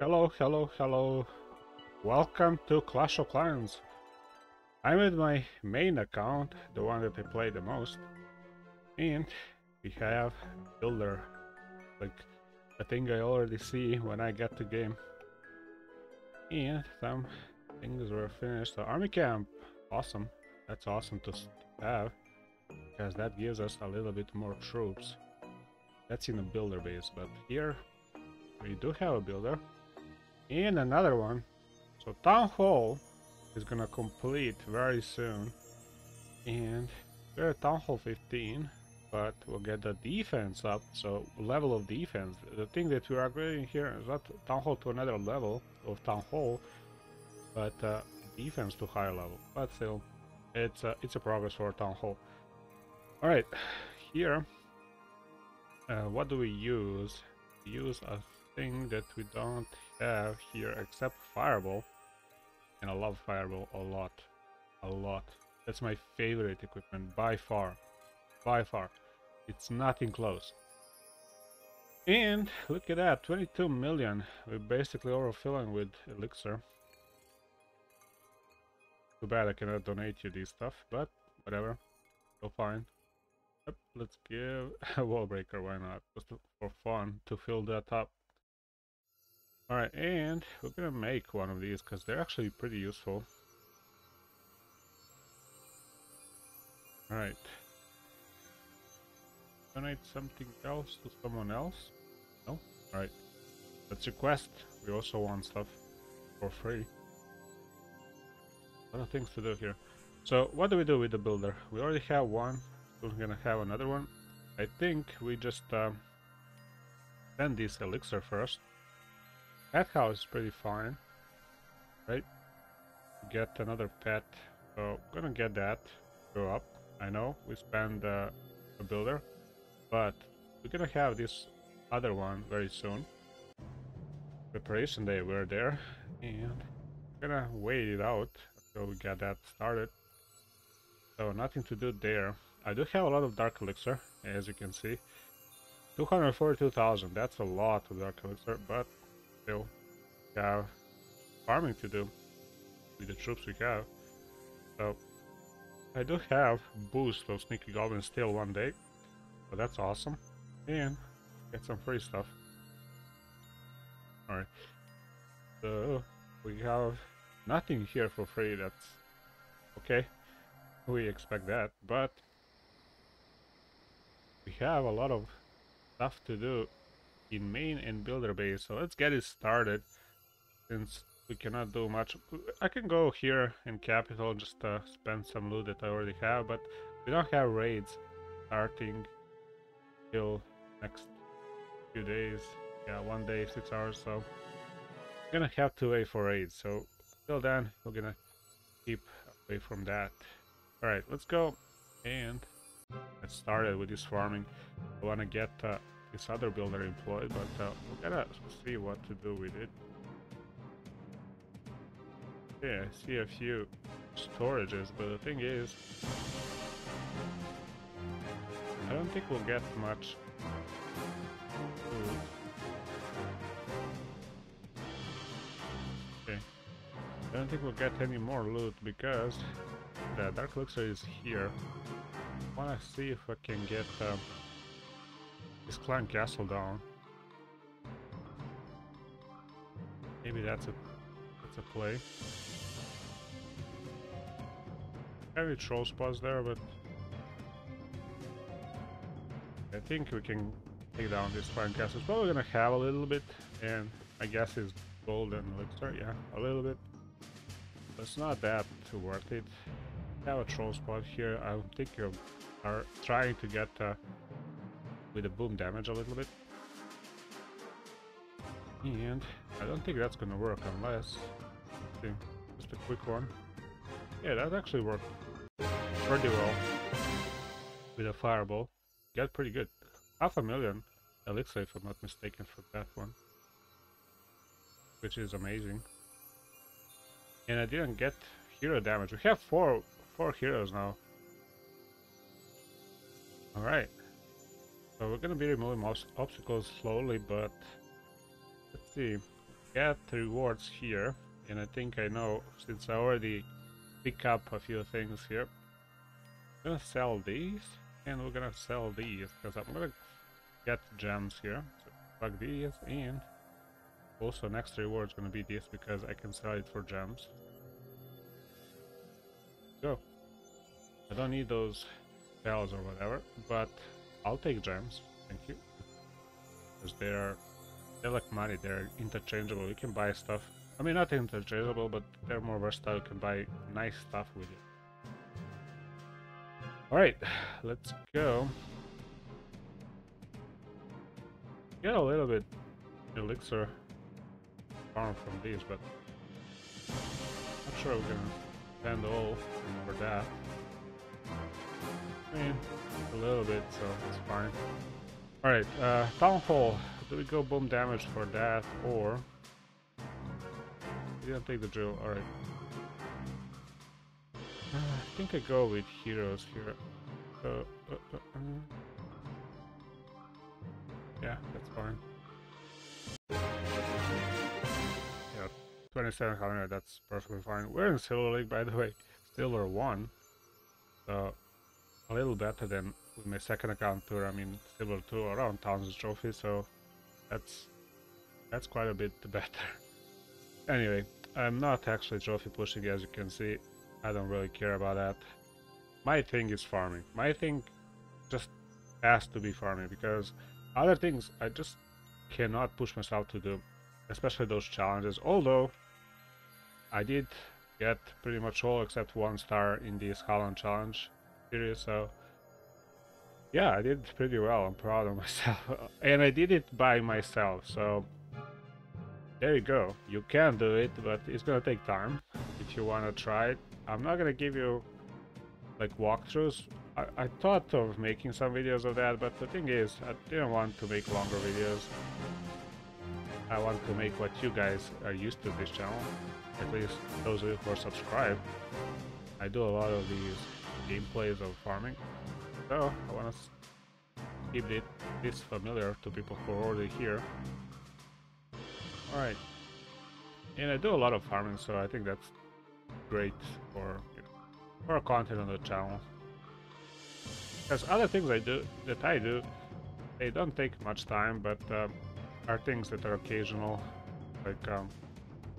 Hello, hello, hello. Welcome to Clash of Clans. I'm with my main account, the one that I play the most. And we have Builder. Like, a thing I already see when I get the game. And some things were finished. The army camp, awesome. That's awesome to have. Because that gives us a little bit more troops. That's in a builder base, but here we do have a builder. And another one. So Town Hall is gonna complete very soon. And we're at Town Hall 15, but we'll get the defense up, so level of defense. The thing that we are upgrading here is not Town Hall to another level of Town Hall, but uh, defense to higher level. But still, it's a, it's a progress for Town Hall. Alright, here, uh, what do we use? Use a thing that we don't have here except Fireball. And I love Fireball a lot. A lot. That's my favorite equipment by far. By far. It's nothing close. And look at that, 22 million. We're basically overfilling with Elixir. Too bad I cannot donate you this stuff, but whatever. Go fine. Yep, let's give a wall breaker, why not? Just for fun, to fill that up. Alright, and we're gonna make one of these because they're actually pretty useful. Alright. Donate something else to someone else? No? Alright. Let's request. We also want stuff for free. A lot of things to do here. So, what do we do with the builder? We already have one. We're gonna have another one. I think we just um, send this elixir first. Pet house is pretty fine, right? Get another pet, so gonna get that, go up. I know we spend uh, a builder, but we're gonna have this other one very soon. Preparation day, we're there, and gonna wait it out until we get that started. So nothing to do there. I do have a lot of dark elixir, as you can see. 242,000, that's a lot of dark elixir, but still have farming to do with the troops we have. So I do have boost of sneaky goblin still one day, but that's awesome. And get some free stuff. Alright. So we have nothing here for free, that's okay. We expect that, but we have a lot of stuff to do in main and builder base, so let's get it started since we cannot do much. I can go here in capital just uh, spend some loot that I already have, but we don't have raids starting till next few days. Yeah, one day, six hours, so we're gonna have to wait for raids. So till then, we're gonna keep away from that. Alright, let's go and get started with this farming. I wanna get uh, this other builder employed, but uh, we gotta see what to do with it. Yeah, I see a few storages, but the thing is, I don't think we'll get much. Okay. I don't think we'll get any more loot because the Dark Elixir is here. I wanna see if I can get uh, this clan castle down. Maybe that's a that's a play. Heavy troll spots there, but I think we can take down this fine castle. It's probably gonna have a little bit, and I guess it's golden elixir, yeah, a little bit. But it's not that worth it. Have a troll spot here. I think you are trying to get uh, with the boom damage a little bit. And I don't think that's gonna work unless just a quick one. Yeah, that actually worked pretty well with a fireball. Got pretty good. Half a million elixir if I'm not mistaken for that one. Which is amazing. And I didn't get hero damage. We have four four heroes now. Alright. So we're gonna be removing most obstacles slowly, but let's see. get rewards here, and I think I know since I already pick up a few things here. I'm gonna sell these, and we're gonna sell these because I'm gonna get gems here. So plug these and also next reward is gonna be this because I can sell it for gems. Go. I don't need those bells or whatever, but I'll take gems. Thank you. Because they're they're like money, they're interchangeable. You can buy stuff. I mean not interchangeable, but they're more versatile. You can buy nice stuff with it. Alright, let's go. Get a little bit elixir farm from these, but I'm not sure we're gonna spend all for that. I mean, a little bit, so it's fine. Alright, uh, Town Hall. Do we go boom damage for that, or... We don't take the drill, alright. Uh, I think I go with heroes here. Uh, uh, uh, uh. yeah, that's fine. Yeah, 2700, that's perfectly fine. We're in Silver League, by the way. Silver 1. So, a little better than with my second account tour. I mean, Silver 2 around 1000 trophies, so that's that's quite a bit better. anyway, I'm not actually trophy pushing as you can see. I don't really care about that. My thing is farming. My thing just has to be farming because other things I just cannot push myself to do, especially those challenges. Although I did get pretty much all except one star in this Haaland challenge series, so yeah, I did pretty well. I'm proud of myself. and I did it by myself, so there you go. You can do it, but it's gonna take time if you wanna try it. I'm not gonna give you like walkthroughs. I, I thought of making some videos of that, but the thing is, I didn't want to make longer videos. I want to make what you guys are used to this channel, at least those of you who are subscribed. I do a lot of these gameplays of farming, so I want to keep it this familiar to people who are already here. Alright, and I do a lot of farming, so I think that's great for you know, for content on the channel. Because other things I do that I do, they don't take much time, but um, are things that are occasional, like um,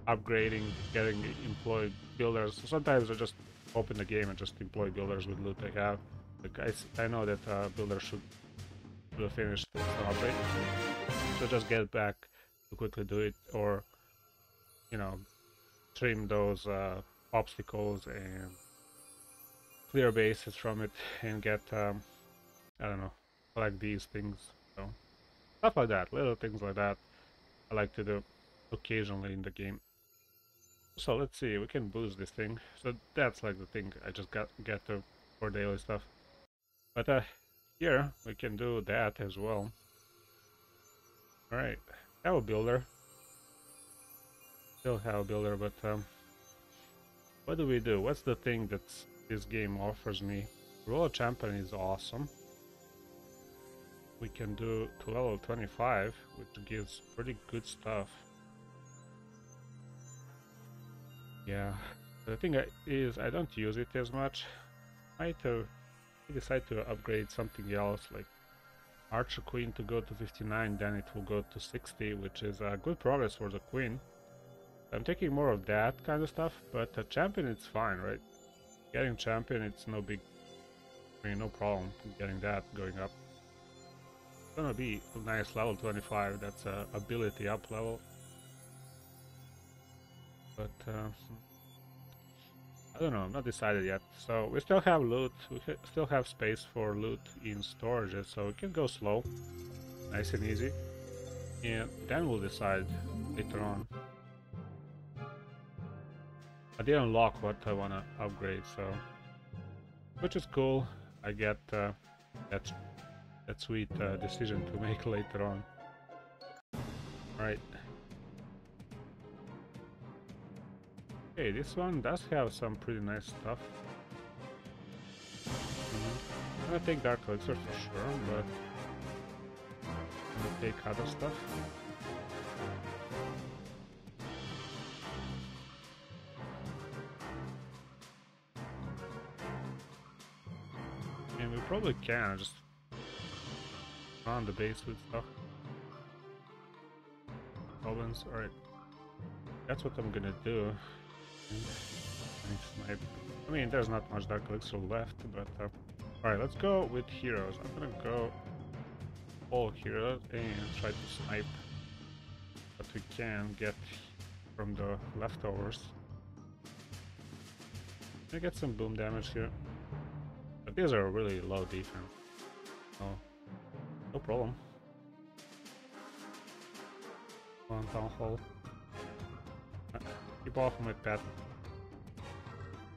upgrading, getting employed builders. Sometimes I just open the game and just employ builders with loot I have. I, I know that uh, builders should, should have finished upgrade, so just get back to quickly do it, or you know, trim those uh, obstacles and clear bases from it and get um, I don't know, like these things. So stuff like that, little things like that. I like to do occasionally in the game. So let's see, we can boost this thing. So that's like the thing I just got get to for daily stuff. But uh, here we can do that as well. Alright, have a builder. Still have a builder, but um, what do we do? What's the thing that this game offers me? Royal Champion is awesome. We can do to level 25, which gives pretty good stuff. Yeah, the thing is I don't use it as much. Might uh, decide to upgrade something else like Archer Queen to go to 59, then it will go to 60, which is a good progress for the Queen. I'm taking more of that kind of stuff, but the Champion it's fine, right? Getting Champion it's no big, I mean no problem getting that going up. It's gonna be a nice level 25, that's a ability up level. But uh, I don't know, I'm not decided yet. So we still have loot, we ha still have space for loot in storages, so we can go slow, nice and easy. And then we'll decide later on. I didn't unlock what I want to upgrade, so... Which is cool, I get uh, that, that sweet uh, decision to make later on. Alright, Okay, this one does have some pretty nice stuff. I'm gonna take Dark Elixir for sure, but I'm gonna take other stuff. And we probably can just on the base with stuff. Goblins, alright. That's what I'm gonna do. I mean, there's not much Dark Elixir left, but... Uh, alright, let's go with heroes. I'm gonna go all heroes and try to snipe what we can get from the leftovers. I get some boom damage here. But these are really low defense. Oh, no problem. One town hall. Keep off my pet.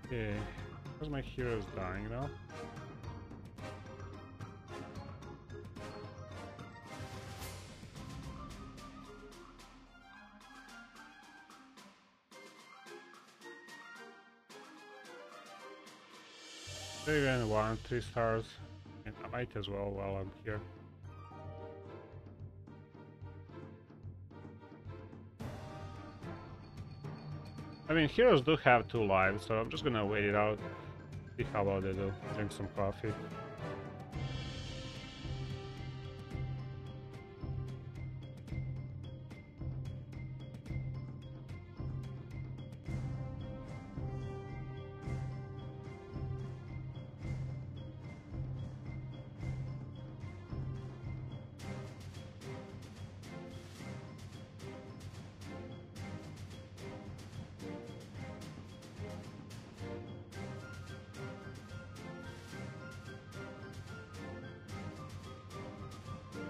Okay, because my hero's dying now. One, three stars. And I might as well while I'm here. I mean, heroes do have two lives, so I'm just gonna wait it out. See how well they do. Drink some coffee.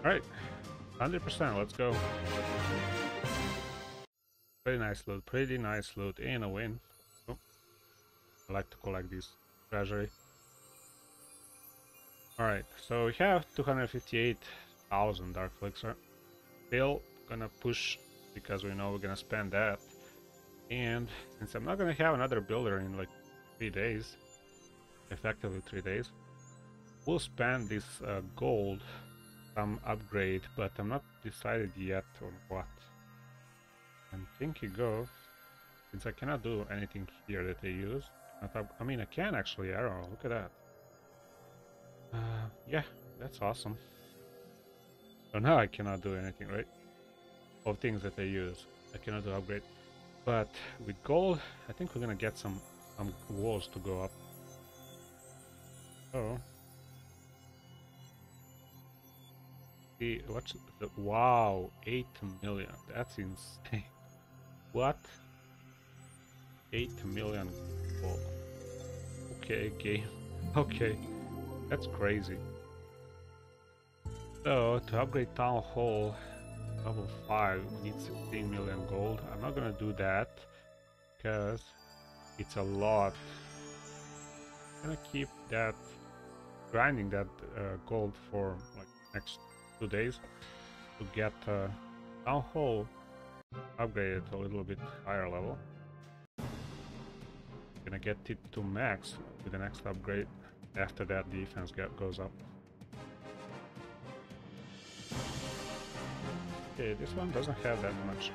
Alright. 100%, let's go. Pretty nice loot, pretty nice loot, and a win. Oh. I like to collect this treasury. Alright, so we have 258,000 Dark Elixir. Still gonna push, because we know we're gonna spend that. And since I'm not gonna have another builder in like 3 days, effectively 3 days, we'll spend this uh, gold some upgrade, but I'm not decided yet on what. And thinking of, since I cannot do anything here that they use, I I mean I can actually arrow, look at that. Uh, yeah, that's awesome. So now I cannot do anything, right? Of things that they use, I cannot do upgrade. But with gold, I think we're gonna get some, some walls to go up. So, what's the wow 8 million that's insane. What? 8 million gold okay game okay that's crazy. So to upgrade town hall level 5 we need 16 million gold. I'm not gonna do that because it's a lot. I'm gonna keep that grinding that uh, gold for like next two days to get uh, upgraded a little bit higher level. Gonna get it to max with the next upgrade. After that, defense get, goes up. Okay, this one doesn't have that much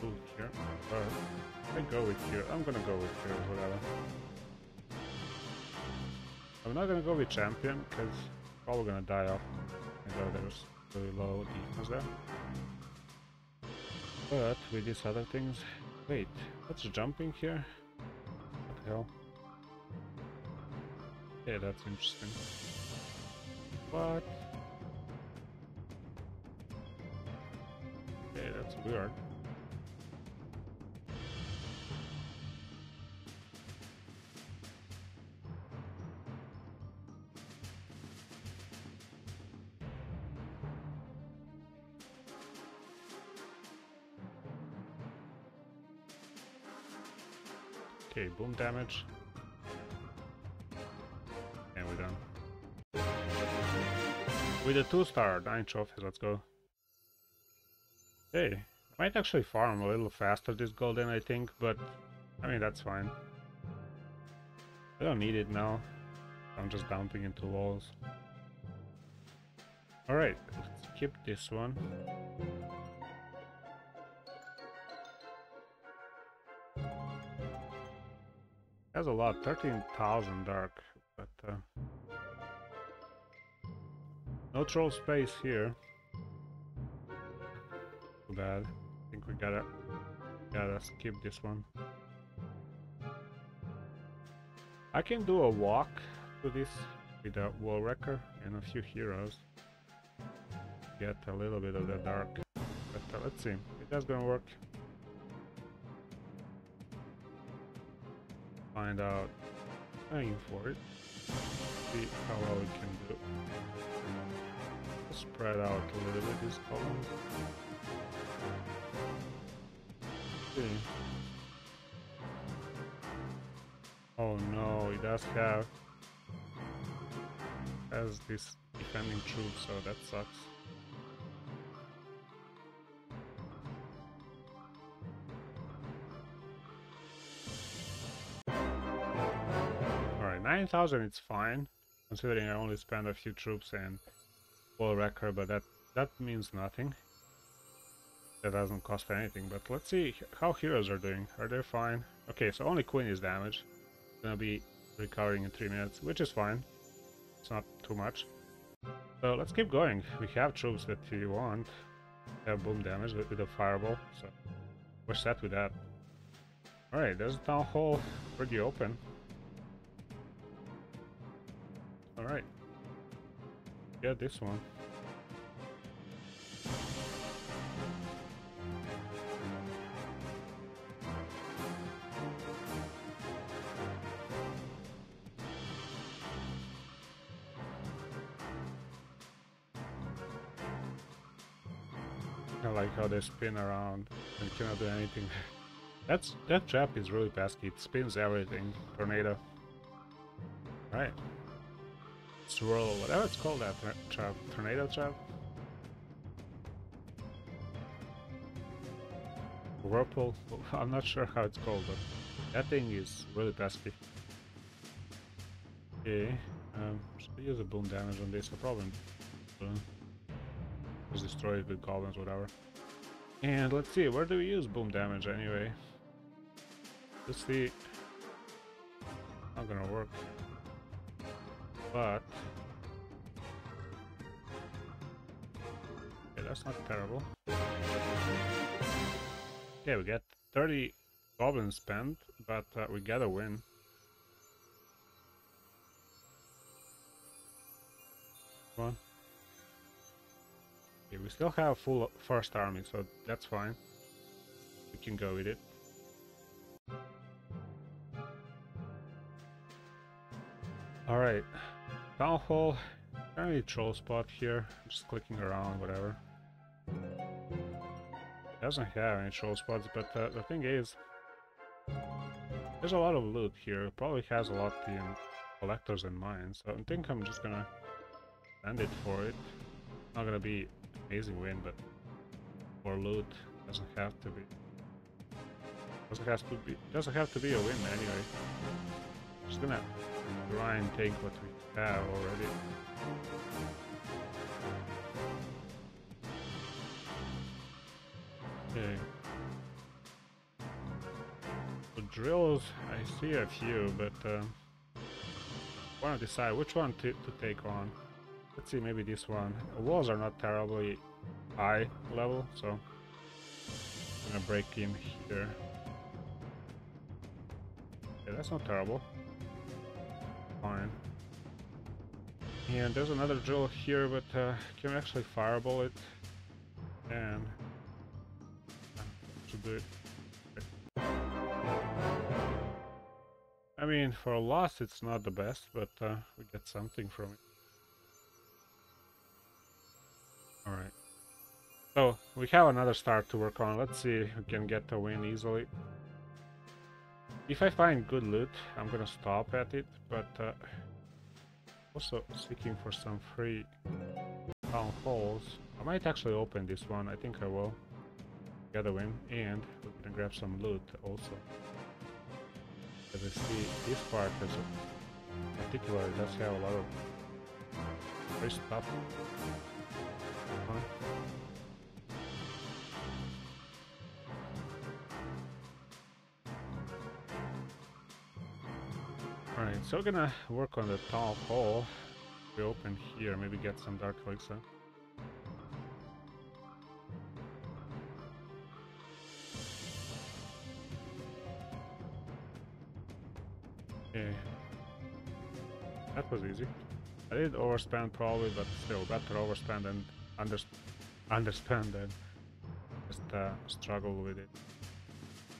food here, but I go with here. I'm gonna go with here, whatever. I'm not gonna go with champion because probably gonna die off. I go there's very low defense there. But with these other things... Wait, what's jumping here? What the hell? Yeah, that's interesting. What? Okay, that's weird. Okay, boom damage. And we're done. With a 2 star, 9 trophies, let's go. Hey, might actually farm a little faster this golden, I think, but I mean, that's fine. I don't need it now. I'm just dumping into walls. Alright, let's skip this one. Has a lot, 13,000 dark, but uh, No troll space here. Too bad. I think we gotta gotta skip this one. I can do a walk to this with a wall wrecker and a few heroes. Get a little bit of the dark. But uh, let's see if that's gonna work. Find out. Aim for it. See how well we can do. Spread out a little bit these columns. See. Oh no, it does have has this defending troops, so that sucks. 9,000 it's fine, considering I only spent a few troops and wall wrecker, but that, that means nothing. That doesn't cost anything, but let's see how heroes are doing. Are they fine? Okay, so only Queen is damaged. Gonna be recovering in 3 minutes, which is fine. It's not too much. So let's keep going. We have troops that we want. We have boom damage with, with a fireball, so we're set with that. Alright, there's a town hall pretty open. Get this one. I like how they spin around and cannot do anything. That's that trap is really pesky. It spins everything. Tornado. Right. Swirl, whatever it's called that trap. Tornado trap. Whirlpool. I'm not sure how it's called, but that thing is really pesky. Okay. Um, should use a boom damage on this? I probably. Just destroy it with goblins, whatever. And let's see, where do we use boom damage anyway? Let's see. Not gonna work. But... that's not terrible. Okay, we get 30 goblins spent, but uh, we gotta win. Come on. Okay, we still have full first army, so that's fine. We can go with it. Alright, Town Hall, any troll spot here, just clicking around, whatever. Doesn't have any troll spots, but uh, the thing is, there's a lot of loot here, probably has a lot in collectors and mines, so I think I'm just gonna send it for it. Not gonna be amazing win, but for loot doesn't have to be. Doesn't have to be. Doesn't have to be a win anyway. Just gonna grind, take what we have already. Okay. The drills, I see a few, but uh, I want to decide which one to, to take on. Let's see, maybe this one. The walls are not terribly high level, so I'm gonna break in here. Yeah, that's not terrible. Fine. And there's another drill here, but uh, can actually fireball it. And I mean, for a loss, it's not the best, but uh, we get something from it. Alright. So, we have another start to work on. Let's see if we can get a win easily. If I find good loot, I'm gonna stop at it, but uh, also seeking for some free town halls. I might actually open this one, I think I will. A win, and we're gonna grab some loot also. As I see, this part a particular does have a lot of free stuff. Alright, so we're gonna work on the town hall. we open here, maybe get some Dark Elixir. Okay. That was easy. I did overspend probably, but still better overspend than under underspend than just uh, struggle with it.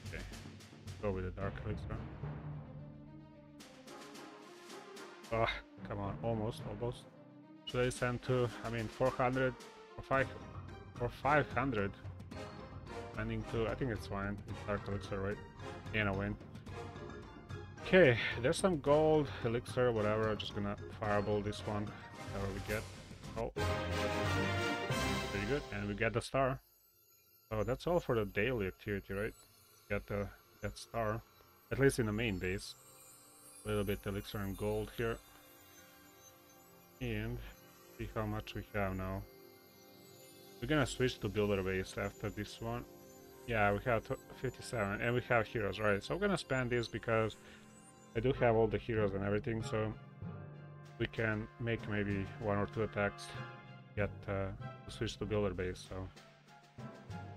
Okay, go with the Dark Elixir. Oh, come on, almost, almost. Should I send to, I mean, 400 or 5 or 500? Sending to, I think it's fine. It's Dark Elixir, right? And a win. Okay, there's some gold, elixir, whatever. I'm just gonna fireball this one, whatever we get. Oh, pretty good, and we get the star. So that's all for the daily activity, right? Get the that star, at least in the main base. A little bit elixir and gold here, and see how much we have now. We're gonna switch to builder base after this one. Yeah, we have 57, and we have heroes, right? So we're gonna spend this because I do have all the heroes and everything, so we can make maybe one or two attacks, get uh, switch to builder base, so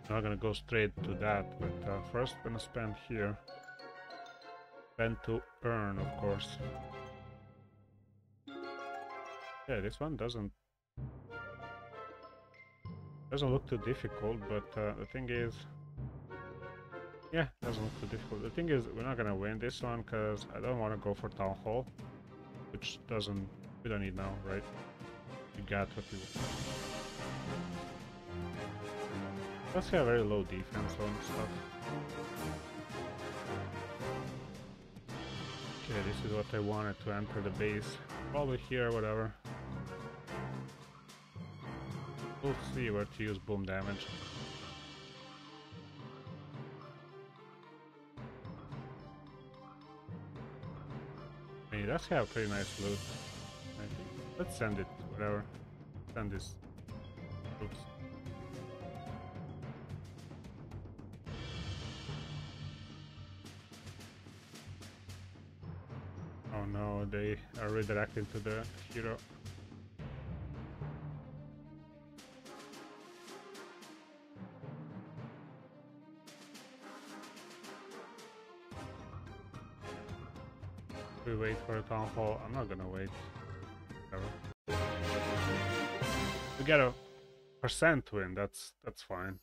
I'm not gonna go straight to that, but uh, first I'm gonna spend here. Spend to earn, of course. Yeah, this one doesn't doesn't look too difficult, but uh, the thing is yeah, doesn't look too difficult. The thing is, we're not gonna win this one because I don't want to go for Town Hall, which doesn't, we don't need now, right? You got what you... Let's have very low defense on stuff. Okay, this is what I wanted to enter the base. Probably here, whatever. We'll see where to use boom damage. Does have pretty nice loot. I think. Let's send it, whatever. Send this. Oops. Oh no, they are redirecting to the hero. For a town hall? I'm not gonna wait. Whatever. We get a percent win, that's that's fine.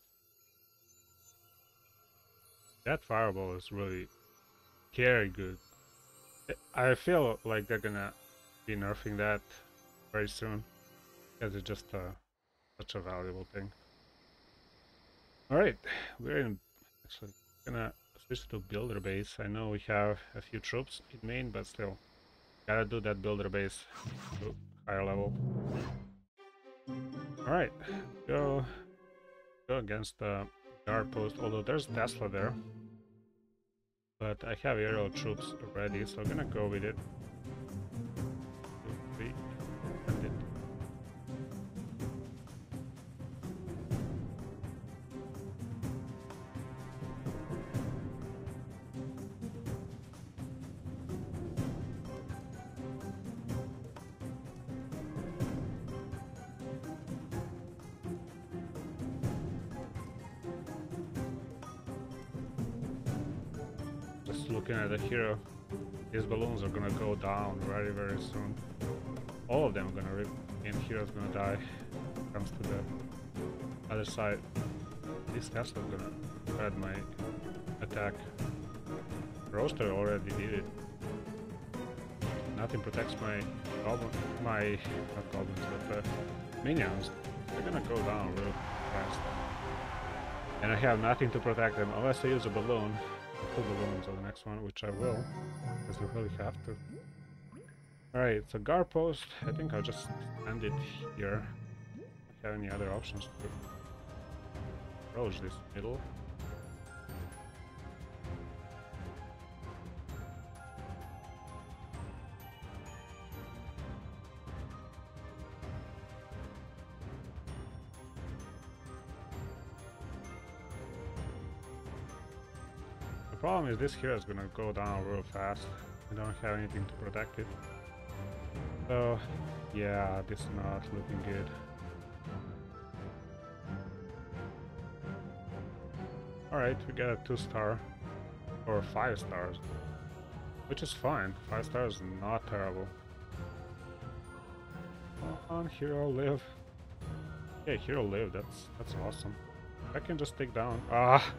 That fireball is really very good. I feel like they're gonna be nerfing that very soon. Because it's just uh, such a valuable thing. Alright, we're in actually gonna switch to builder base. I know we have a few troops in main, but still. Gotta do that builder base higher level. Alright, go go against the guard post, although there's Tesla there. But I have aerial troops ready, so I'm gonna go with it. Soon. All of them are gonna rip, and hero's gonna die. Comes to the other side. This is gonna add my attack. Roaster already did it. Nothing protects my goblin, my not goblins, but uh, minions. They're gonna go down real fast. And I have nothing to protect them unless I use a balloon the balloons on the next one, which I will, because we really have to. Alright, so guard post, I think I'll just end it here. I have any other options to approach this middle. The problem is this here is gonna go down real fast. I don't have anything to protect it. So Yeah, this is not looking good. Alright, we got a 2 star. Or 5 stars. Which is fine. 5 stars is not terrible. Come on, hero live. Yeah, hero live, that's that's awesome. I can just take down. Ah!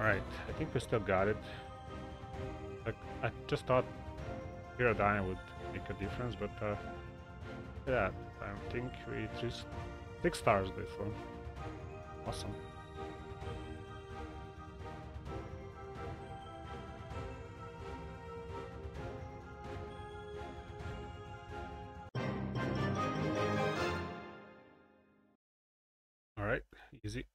Alright, I think we still got it. Like, I just thought hero dying would make a difference, but uh, yeah, I think we just six stars this one. Awesome. Alright, easy.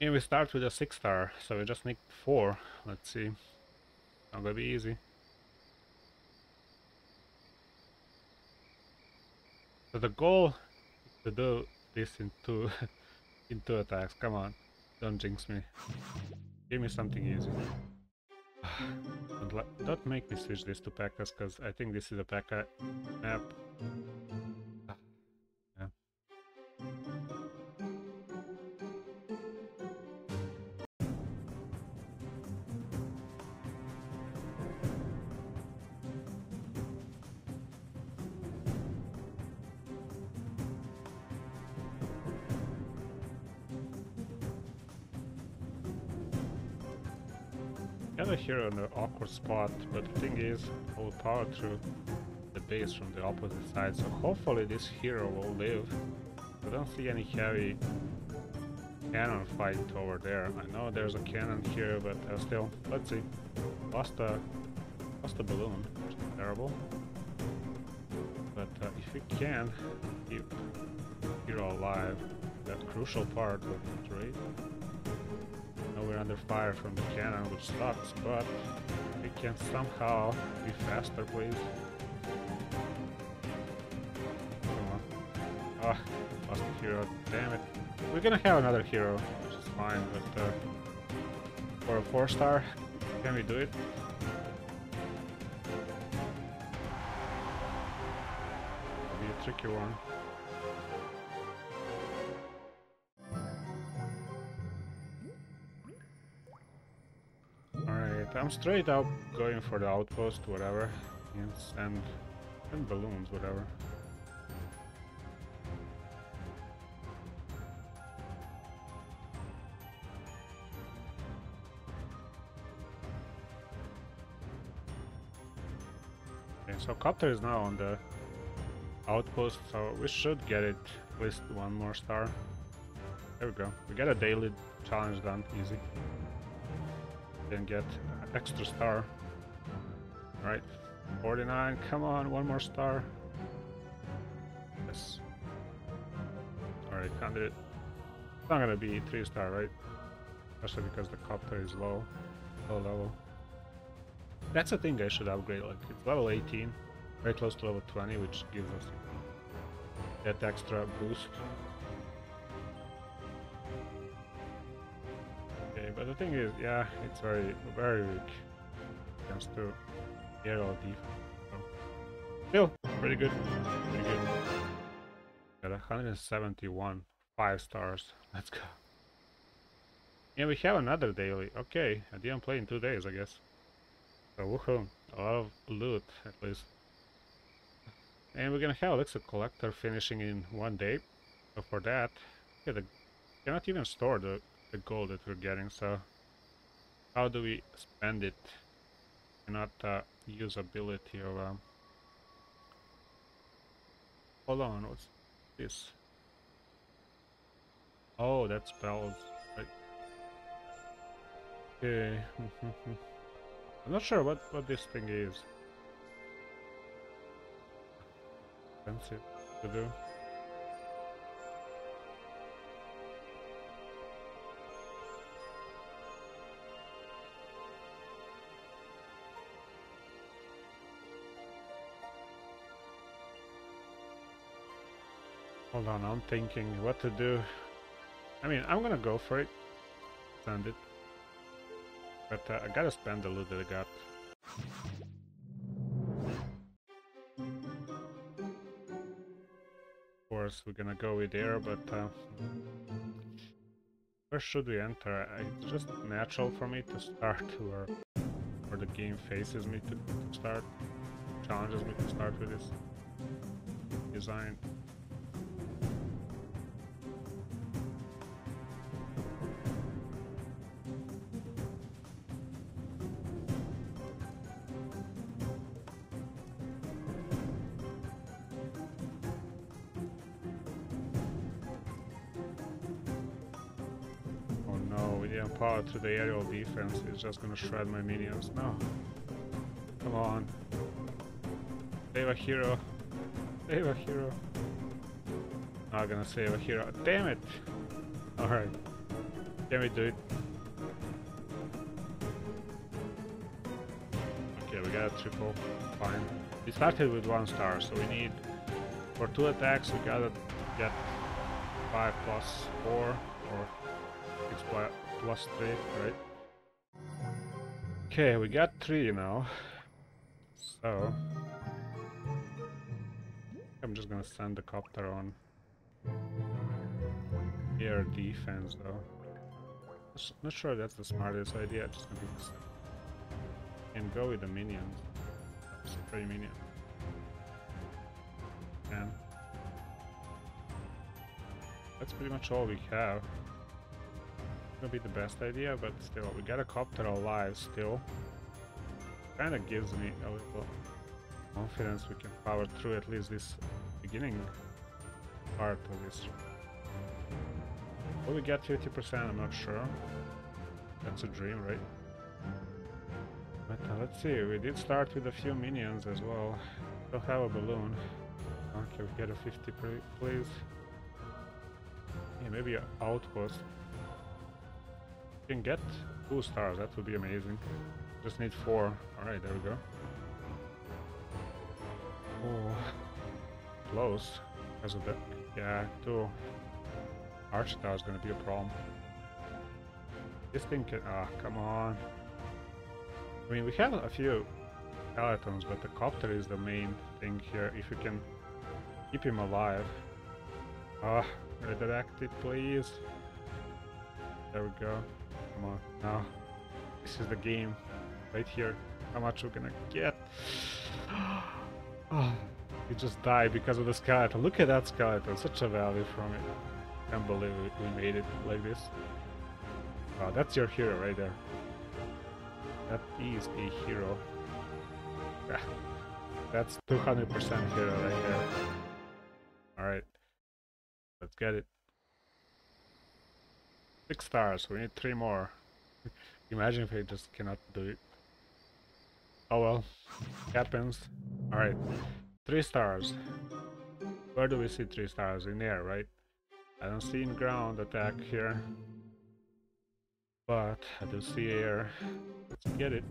And we start with a 6 star, so we just need 4. Let's see. Not gonna be easy. So the goal is to do this in two, in two attacks. Come on, don't jinx me. Give me something easy. don't, don't make me switch this to P.E.K.K.A.s, because I think this is a P.E.K.K.A map. Got a hero in an awkward spot, but the thing is, I will power through the base from the opposite side, so hopefully this hero will live. I don't see any heavy cannon fight over there. I know there's a cannon here, but uh, still, let's see. Lost a, lost a balloon, which is terrible. But uh, if we can keep hero alive, that crucial part would be great. Under fire from the cannon, which sucks, but we can somehow be faster, please. Come on. Ah, lost a hero, damn it. We're gonna have another hero, which is fine, but uh, for a 4 star, can we do it? It'll be a tricky one. I'm straight up going for the outpost, whatever. Yes, and, and balloons, whatever. Okay, so Copter is now on the outpost, so we should get it at least one more star. There we go. We get a daily challenge done, easy. Then get extra star. Right, 49, come on, one more star. Yes. Alright, can't do it. It's not gonna be 3 star, right? Especially because the copter is low, low level. That's a thing I should upgrade, like it's level 18, very close to level 20, which gives us that extra boost. But the thing is, yeah, it's very, very weak against the aerial defense. So. Still, pretty good, pretty good. Got 171, 5 stars, let's go. Yeah, we have another daily, okay, I didn't play in two days, I guess. So woohoo, a lot of loot at least. And we're gonna have Elixir Collector finishing in one day. So for that, yeah, the, cannot even store the, the gold that we're getting, so how do we spend it? Cannot uh, use ability of um, Hold on, what's this? Oh, that spells, right? Okay. I'm not sure what, what this thing is. Expensive to do. Hold on, I'm thinking what to do. I mean, I'm gonna go for it. Send it. But uh, I gotta spend the loot that I got. Of course, we're gonna go with air, but... Uh, where should we enter? It's just natural for me to start where, where the game faces me to, to start, challenges me to start with this design. The aerial defense is just gonna shred my minions. No. Come on. Save a hero. Save a hero. Not gonna save a hero. Damn it! Alright. Do it? Okay, we got a triple. Fine. We started with one star, so we need... For two attacks, we gotta get 5 plus 4 or 6 plus 3, right? Okay, we got 3 now. So... I'm just gonna send the copter on air defense though. Not sure that's the smartest idea, just gonna and go with the minions. Spray minion. And that's pretty much all we have gonna be the best idea, but still, we got a copter alive still. Kinda gives me a little confidence we can power through at least this beginning part of this. Will we get 50%? I'm not sure. That's a dream, right? But uh, let's see, we did start with a few minions as well. Still have a balloon. Okay, we get a 50 please. Yeah, maybe an outpost can get two stars, that would be amazing. Just need four. Alright, there we go. Oh, close. Because of that. Yeah, two arch stars gonna be a problem. This thing can. Ah, come on. I mean, we have a few skeletons, but the copter is the main thing here. If you can keep him alive. Ah, redirect it, please. There we go. Come on, now. This is the game. Right here. How much we're gonna get. oh, he just died because of the skeleton. Look at that skeleton. Such a value from it. Can't believe we made it like this. Oh, that's your hero right there. That is a hero. Ah, that's 200% hero right there. Alright. Let's get it. Six stars, we need three more. Imagine if I just cannot do it. Oh well, happens. Alright, three stars. Where do we see three stars? In air, right? I don't see in ground attack here. But I do see air. Let's get it.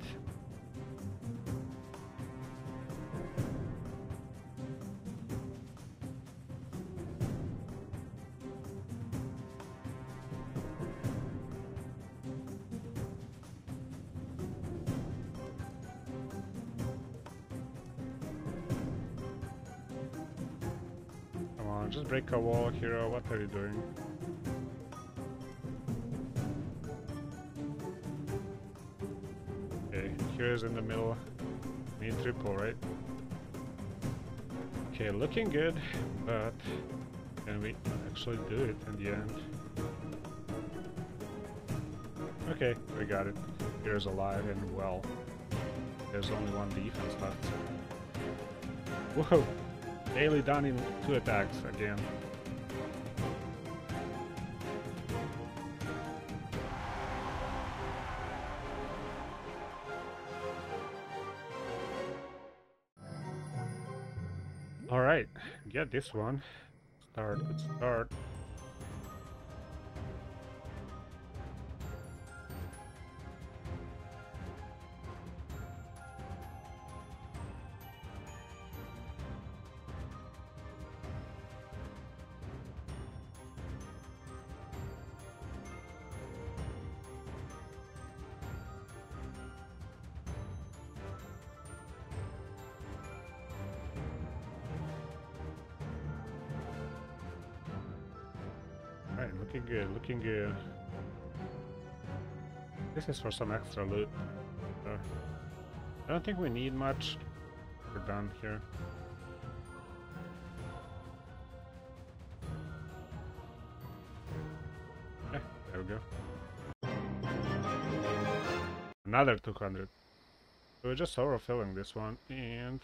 Break a wall, hero. What are you doing? Okay, hero's in the middle. Need triple, right? Okay, looking good, but can we actually do it in the end? Okay, we got it. Hero's alive and well. There's only one defense left. Whoa! Daily done in two attacks again. Alright, get this one. Start, let's start. Alright, looking good, looking good. This is for some extra loot. Uh, I don't think we need much. We're done here. Yeah, there we go. Another 200. So we're just overfilling this one and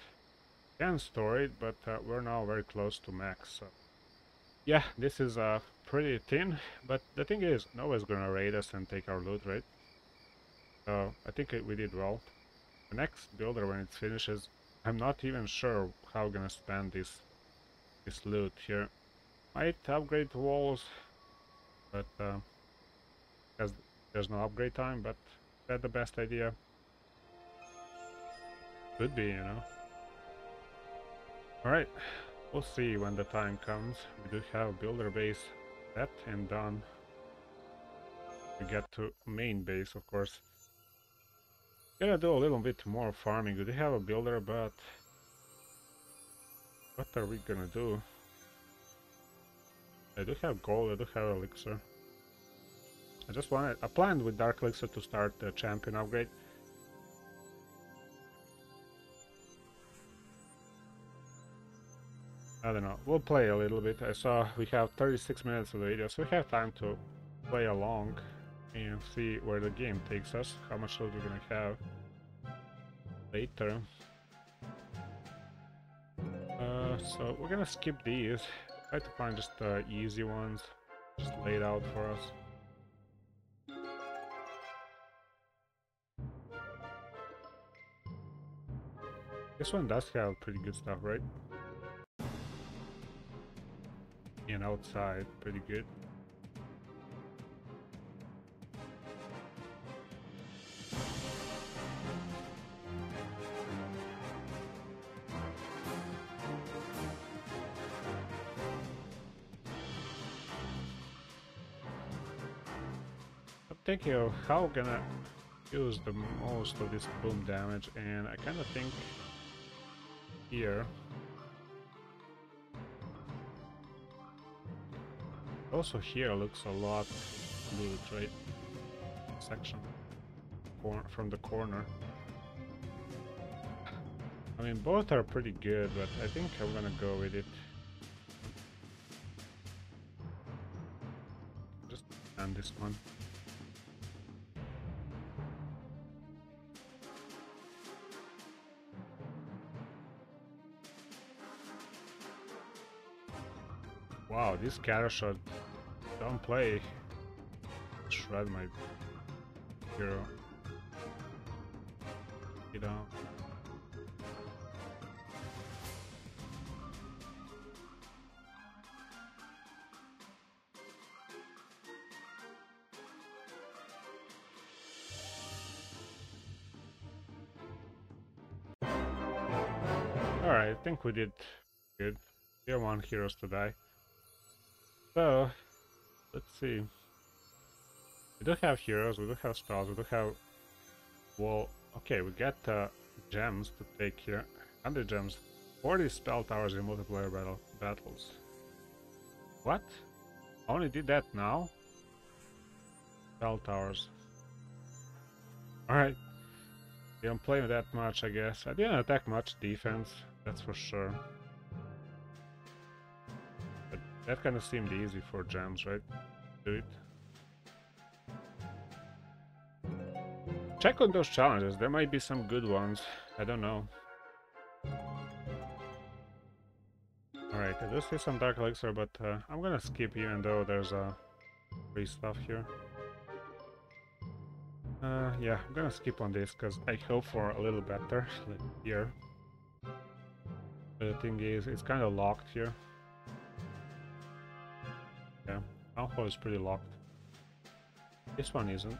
can store it, but uh, we're now very close to max. So. Yeah, this is uh, pretty thin, but the thing is, nobody's gonna raid us and take our loot, right? So I think we did well. The next builder, when it finishes, I'm not even sure how I'm gonna spend this this loot here. Might upgrade walls, but uh, because there's no upgrade time, but that the best idea? Could be, you know. Alright, we'll see when the time comes. We do have builder base set and done. We get to main base, of course. Gonna do a little bit more farming. We do have a builder, but... What are we gonna do? I do have gold, I do have elixir. I just wanted... I planned with Dark Elixir to start the champion upgrade. I don't know. We'll play a little bit. I saw we have 36 minutes of the video, so we have time to play along and see where the game takes us, how much loot we're gonna have later. Uh, so we're gonna skip these. Try to find just the uh, easy ones, just laid out for us. This one does have pretty good stuff, right? And outside pretty good. I'm thinking of how I'm gonna use the most of this boom damage and I kinda think here Also here looks a lot loot, right? Section Cor from the corner. I mean, both are pretty good, but I think I'm gonna go with it. Just end this one. Wow, this carrot shot don't play. Shred my hero. You know. Alright, I think we did good. We don't want heroes to die. So, let's see. We do have heroes, we do have spells, we do have... Well, okay, we get uh, gems to take here. 100 gems. 40 spell towers in multiplayer battle battles. What? Only did that now? Spell towers. Alright. Didn't play that much, I guess. I didn't attack much defense, that's for sure. That kind of seemed easy for gems, right? Do it. Check on those challenges, there might be some good ones. I don't know. Alright, I do see some Dark Elixir, but uh, I'm gonna skip even though there's uh, free stuff here. Uh, yeah, I'm gonna skip on this because I hope for a little better here. But the thing is, it's kind of locked here. Alpha is pretty locked. This one isn't.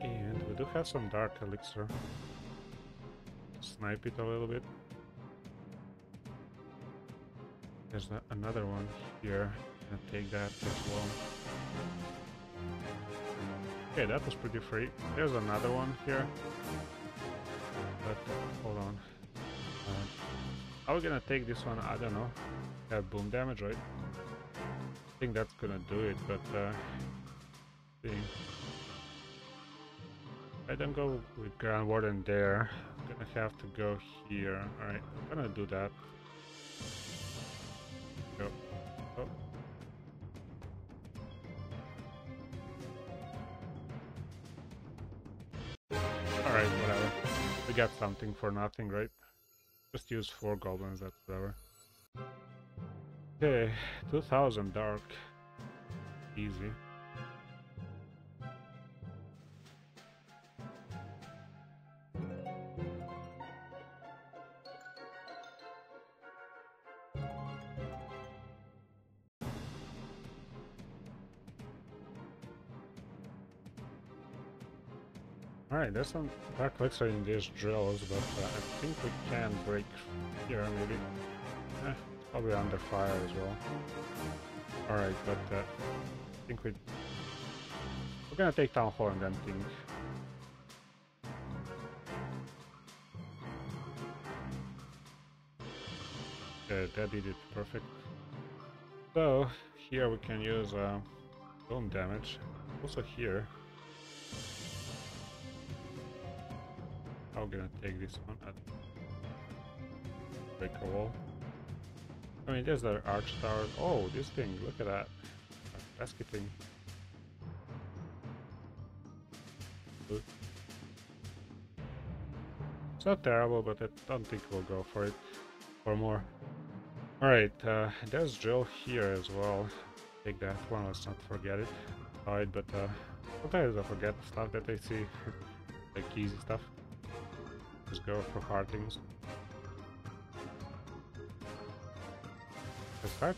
And we do have some Dark Elixir. Snipe it a little bit. There's another one here. Gonna take that as well. Okay, that was pretty free. There's another one here. But, hold on. Uh, are we gonna take this one? I don't know. Have boom damage, right? I think that's gonna do it, but uh, see. I don't go with Grand Warden there. I'm gonna have to go here. Alright, I'm gonna do that. Go. Oh. Alright, whatever. We got something for nothing, right? Just use four goblins, that's whatever. Okay, 2000 dark. Easy. Alright, there's some dark elixir in these drills, but uh, I think we can break here maybe. Eh, probably under fire as well. Alright, but uh, I think we... We're gonna take Town Hall and then think. Okay, that did it perfect. So, here we can use uh, dome damage. Also here, I'm gonna take this one and break a wall. I mean, there's the arch tower. Oh, this thing, look at that. Basket thing. It's not terrible, but I don't think we'll go for it. For more. Alright, uh, there's drill here as well. Take that one, let's not forget it. Alright, but uh, sometimes I forget stuff that I see. like easy stuff. Just go for hard things.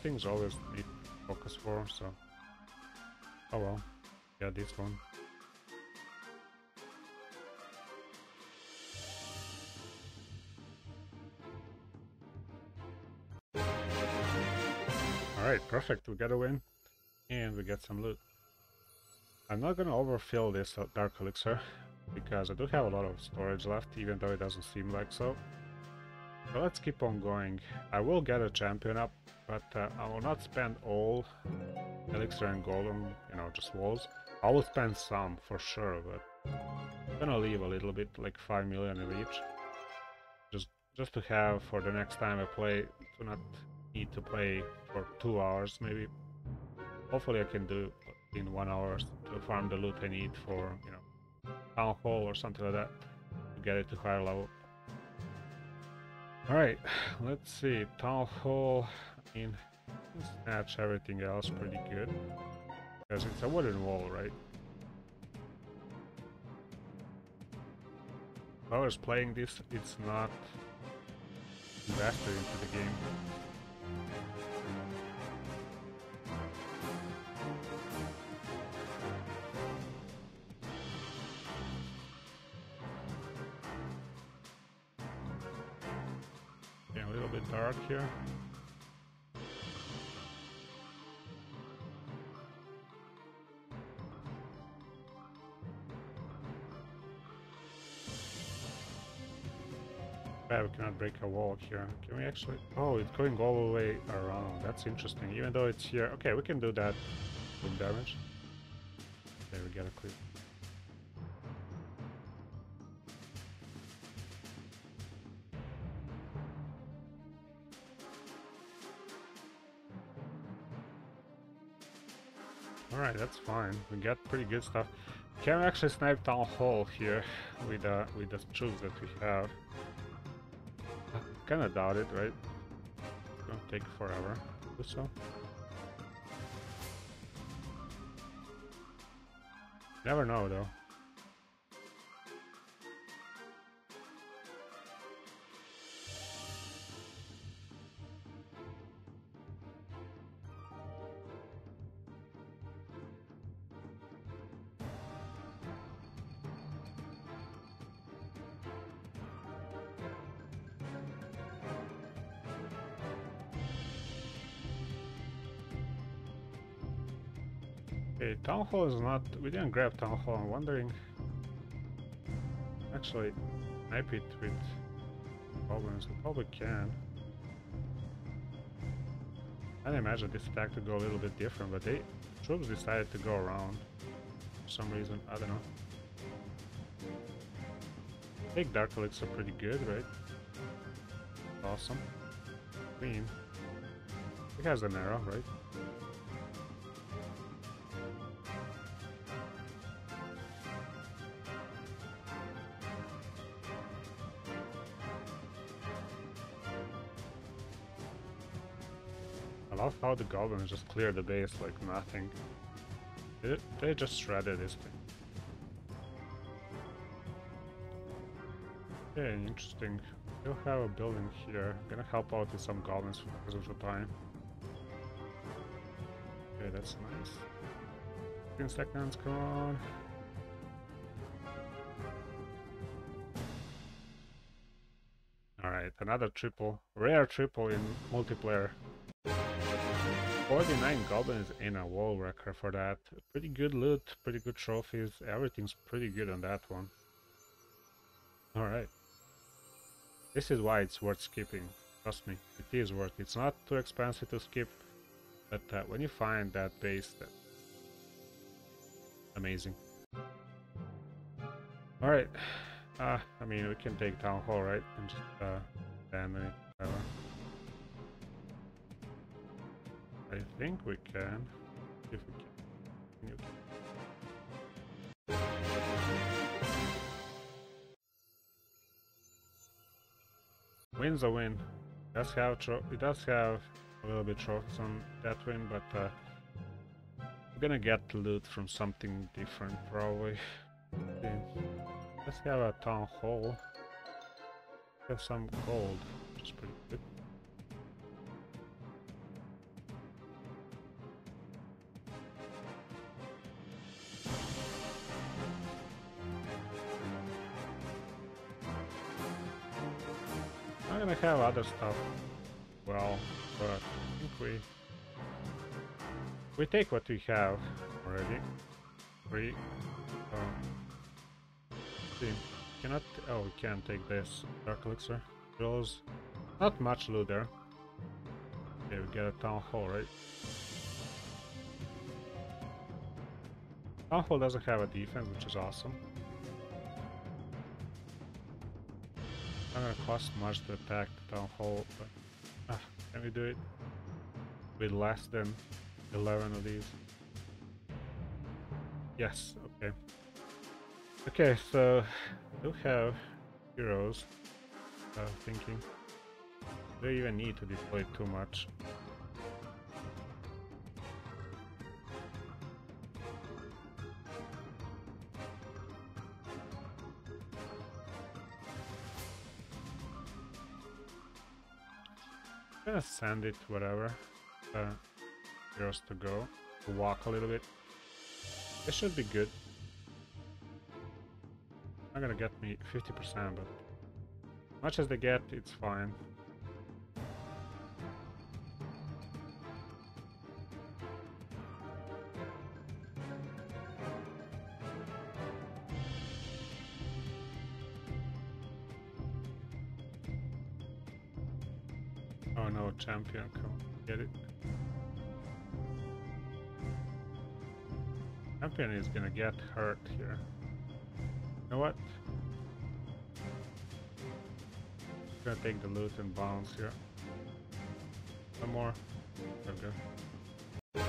Things always need focus for, so... Oh well. Yeah, this one. Alright, perfect, we got a win. And we get some loot. I'm not gonna overfill this uh, Dark Elixir, because I do have a lot of storage left, even though it doesn't seem like so. Let's keep on going. I will get a champion up, but uh, I will not spend all elixir and gold you know, just walls. I will spend some, for sure, but I'm gonna leave a little bit, like 5 million of each. Just, just to have for the next time I play, to not need to play for 2 hours, maybe. Hopefully I can do in 1 hour to farm the loot I need for, you know, town hall or something like that to get it to higher level. Alright, let's see. Town hall, I mean, snatch everything else pretty good. Because it's a wooden wall, right? I was playing this, it's not invested into the game. Dark here. Yeah, we cannot break a wall here. Can we actually... Oh, it's going all the way around. That's interesting. Even though it's here... Okay, we can do that with damage. There we get a clip. That's fine. We got pretty good stuff. Can we actually snipe Town Hall here with uh, with the troops that we have? Kinda doubt it, right? It's gonna take forever so. Never know though. Hall is not... We didn't grab Town Hall, I'm wondering... Actually, snipe it with goblins, we probably can. I imagine this attack to go a little bit different, but they troops decided to go around for some reason. I don't know. I think Dark Elixir are pretty good, right? Awesome. Queen. It has an arrow, right? How the goblins just clear the base like nothing. They, they just shredded this thing. Okay, interesting. Still have a building here. I'm gonna help out with some goblins because of the time. Okay, that's nice. 15 seconds, come on. Alright, another triple. Rare triple in multiplayer. 49 goblins in a wall wrecker for that. Pretty good loot, pretty good trophies, everything's pretty good on that one. Alright. This is why it's worth skipping. Trust me, it is worth It's not too expensive to skip, but uh, when you find that base, that amazing. Alright. Uh, I mean, we can take Town Hall, right? And just uh, abandon it. I think we can. If we can. can. Win's a win. It does have it does have a little bit trophies on that win, but uh, we're gonna get loot from something different probably. Let's have a town hall. Have some gold, which is pretty stuff. Well, but I think we... We take what we have already. We... Um, see. Cannot... Oh, we can take this Dark Elixir. Drills. Not much loot there. Okay, we get a Town Hall, right? Town Hall doesn't have a defense, which is awesome. Not gonna cost much to attack the town hall, but ah, can we do it with less than 11 of these? Yes, okay. Okay, so we have heroes. Uh, thinking, do even need to deploy too much? Send it whatever. Uh, heroes to go. To walk a little bit. It should be good. Not gonna get me 50%, but much as they get, it's fine. No, champion, come get it. Champion is gonna get hurt here. You know what? I'm Gonna take the loot and bounce here. One more. Okay.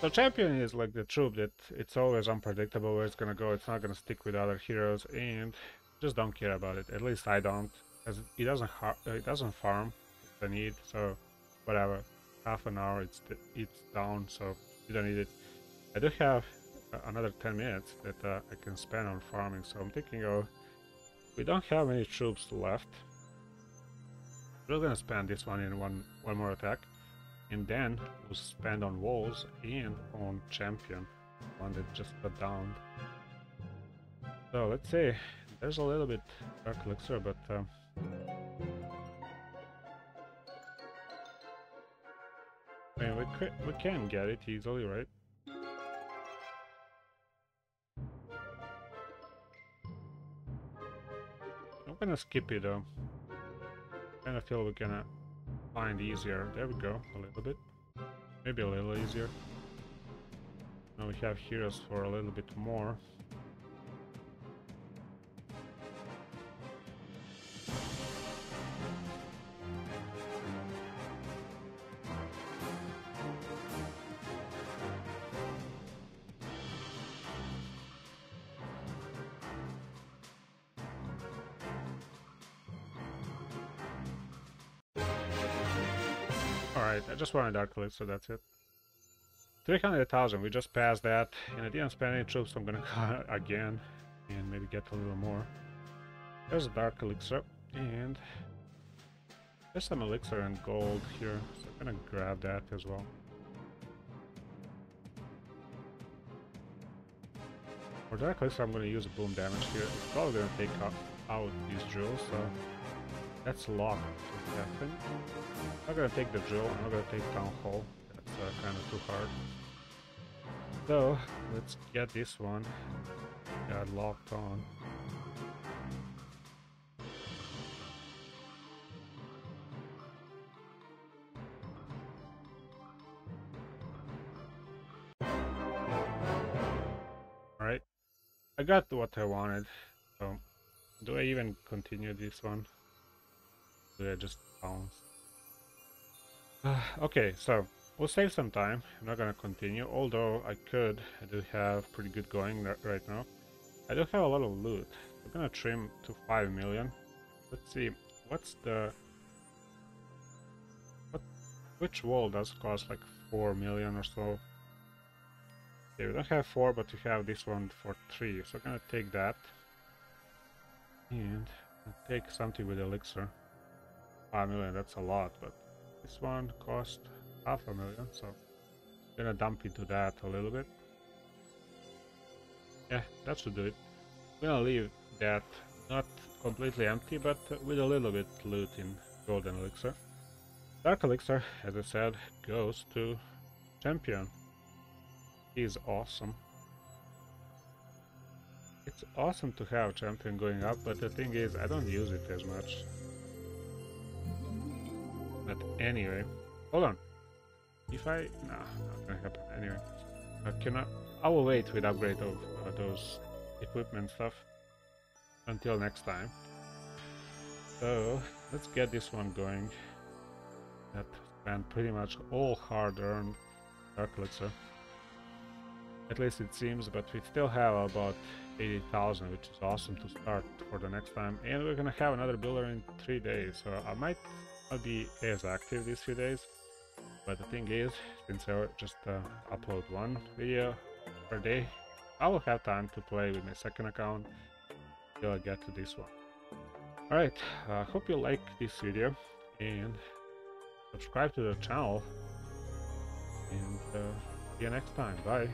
So champion is like the troop that it's always unpredictable where it's gonna go. It's not gonna stick with other heroes and just don't care about it. At least I don't because it doesn't it doesn't farm the need so whatever. Half an hour it's it's down so you don't need it. I do have another 10 minutes that uh, I can spend on farming so I'm thinking of... we don't have any troops left. We're gonna spend this one in one one more attack and then we'll spend on walls and on champion one that just got down so let's see. There's a little bit dark elixir but um, we, can get it easily, right? I'm gonna skip it though. Kinda feel we're gonna uh, find easier. There we go, a little bit. Maybe a little easier. Now we have heroes for a little bit more. Just wanted Dark Elixir, so that's it. 300,000, we just passed that, and I didn't spend any troops, so I'm gonna go again, and maybe get a little more. There's a Dark Elixir, and there's some Elixir and gold here, so I'm gonna grab that as well. For Dark Elixir, I'm gonna use boom damage here. It's probably gonna take out, out these drills, so that's locked thing. I'm not gonna take the drill, I'm not gonna take Town Hall. That's uh, kind of too hard. So, let's get this one. Got locked on. Alright. I got what I wanted. So, do I even continue this one? I just bounce? Uh, okay, so we'll save some time. I'm not gonna continue, although I could. I do have pretty good going right now. I do have a lot of loot. I'm gonna trim to 5 million. Let's see, what's the... What, which wall does cost like 4 million or so? Okay, we don't have 4, but we have this one for 3, so I'm gonna take that. And take something with elixir. 5 million, that's a lot, but this one cost half a million, so gonna dump into that a little bit. Yeah, that should do it. I'm gonna leave that not completely empty, but with a little bit loot in golden elixir. Dark elixir, as I said, goes to champion. He's awesome. It's awesome to have champion going up, but the thing is, I don't use it as much. But anyway, hold on. If I... Nah, not gonna happen. Anyway. I cannot... I will wait with upgrade of uh, those equipment stuff until next time. So, let's get this one going. That spent pretty much all hard-earned Dark Elixir. At least it seems, but we still have about 80,000, which is awesome to start for the next time. And we're gonna have another builder in three days, so I might not be as active these few days. But the thing is, since I just uh, upload one video per day, I will have time to play with my second account till I get to this one. Alright, I uh, hope you like this video and subscribe to the channel and uh, see you next time. Bye!